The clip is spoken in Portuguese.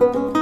Música